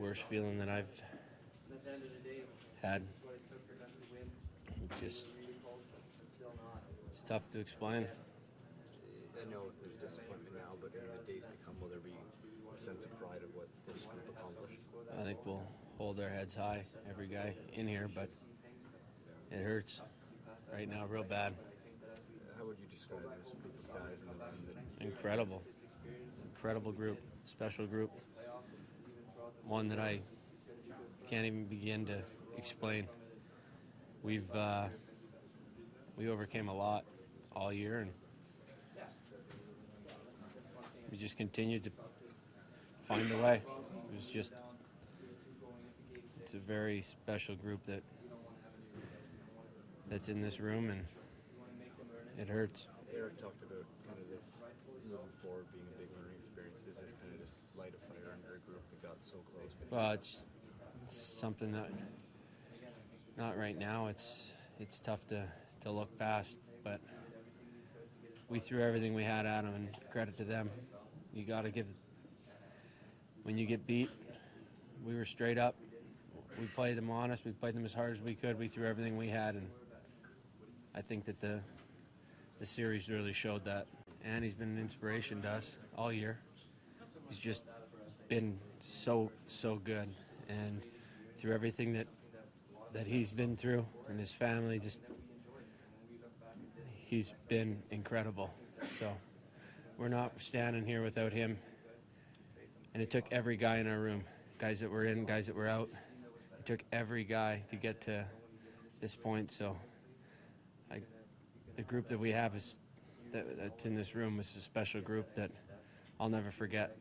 worst feeling that I've had. It just it's tough to explain. I know there's disappointment now, but in the days to come, will there be a sense of pride of what this group accomplished? I think we'll hold our heads high, every guy in here, but it hurts right now, real bad. How would you describe this group of guys and the room that Incredible, incredible group, special group. One that I can't even begin to explain. We've uh, we overcame a lot all year, and we just continued to find a way. It was just it's a very special group that that's in this room, and it hurts. Eric talked about kind of this moving forward being a big learning experience. Is this kind of just light a fire under a group that got so close? Well, it's, it's something that not right now. It's it's tough to, to look past, but we threw everything we had at them, and credit to them. You got to give. When you get beat, we were straight up. We played them honest. We played them as hard as we could. We threw everything we had, and I think that the the series really showed that. And he's been an inspiration to us all year. He's just been so so good, and through everything that that he's been through and his family, just he's been incredible. So we're not standing here without him. And it took every guy in our room, guys that were in, guys that were out. It took every guy to get to this point. So I, the group that we have is that, that's in this room is a special group that I'll never forget.